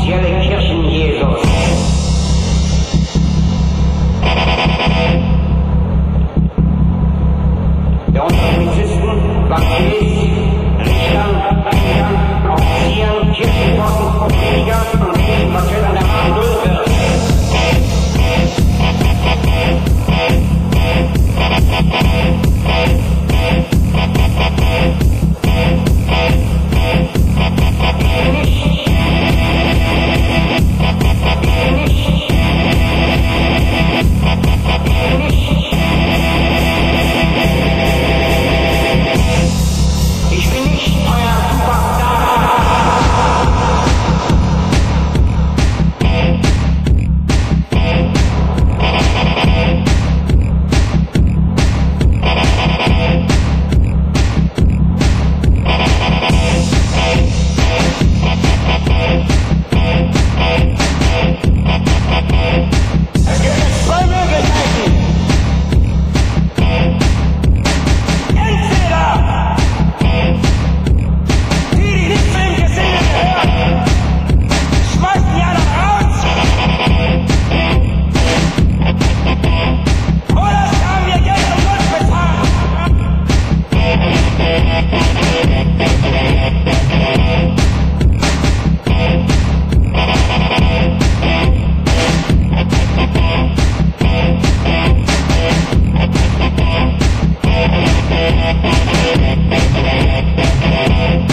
offizielle Kirchen Jesus. Bei uns Polizisten Thank you.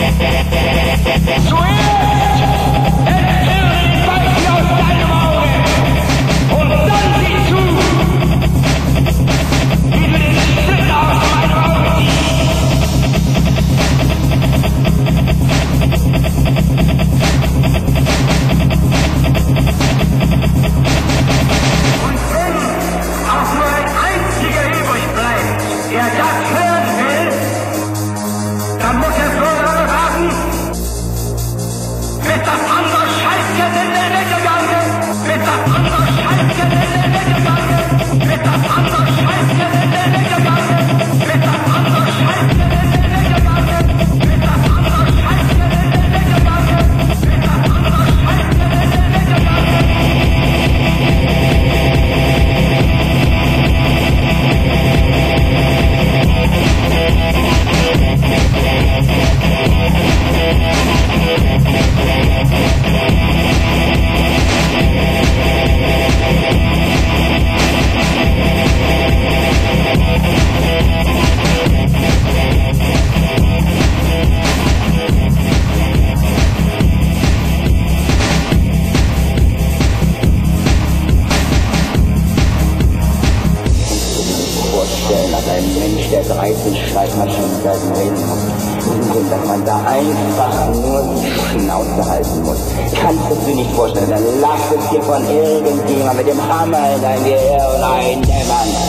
Thank you. Der 30 Schreibmaschinenseiten reden muss, und dass man da einfach nur die Schnauze halten muss. Kannst du dir nicht vorstellen, dann lass es dir von irgendjemand mit dem Hammer in dein Gehirn reindämmern.